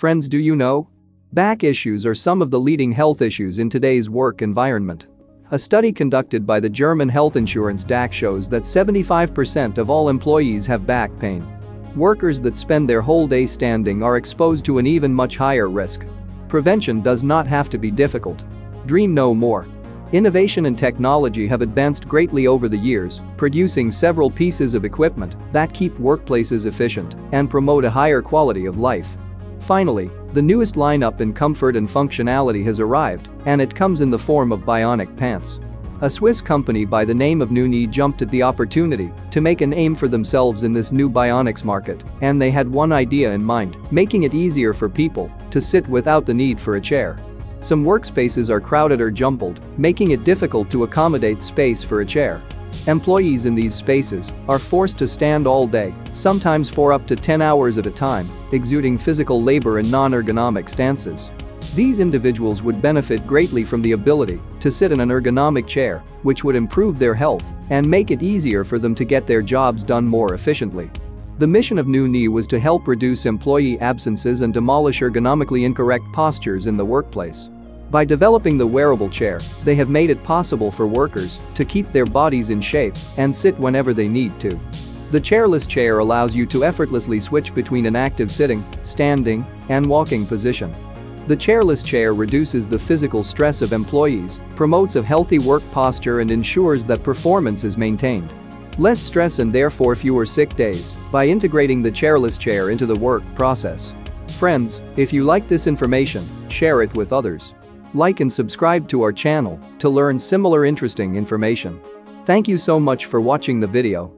Friends do you know? Back issues are some of the leading health issues in today's work environment. A study conducted by the German health insurance DAK shows that 75% of all employees have back pain. Workers that spend their whole day standing are exposed to an even much higher risk. Prevention does not have to be difficult. Dream no more. Innovation and technology have advanced greatly over the years, producing several pieces of equipment that keep workplaces efficient and promote a higher quality of life. Finally, the newest lineup in comfort and functionality has arrived, and it comes in the form of bionic pants. A Swiss company by the name of Noonee jumped at the opportunity to make a name for themselves in this new bionics market, and they had one idea in mind, making it easier for people to sit without the need for a chair. Some workspaces are crowded or jumbled, making it difficult to accommodate space for a chair. Employees in these spaces are forced to stand all day, sometimes for up to 10 hours at a time, exuding physical labor in non-ergonomic stances. These individuals would benefit greatly from the ability to sit in an ergonomic chair, which would improve their health and make it easier for them to get their jobs done more efficiently. The mission of Noonee was to help reduce employee absences and demolish ergonomically incorrect postures in the workplace. By developing the wearable chair, they have made it possible for workers to keep their bodies in shape and sit whenever they need to. The chairless chair allows you to effortlessly switch between an active sitting, standing, and walking position. The chairless chair reduces the physical stress of employees, promotes a healthy work posture and ensures that performance is maintained. Less stress and therefore fewer sick days by integrating the chairless chair into the work process. Friends, if you like this information, share it with others. Like and subscribe to our channel to learn similar interesting information. Thank you so much for watching the video.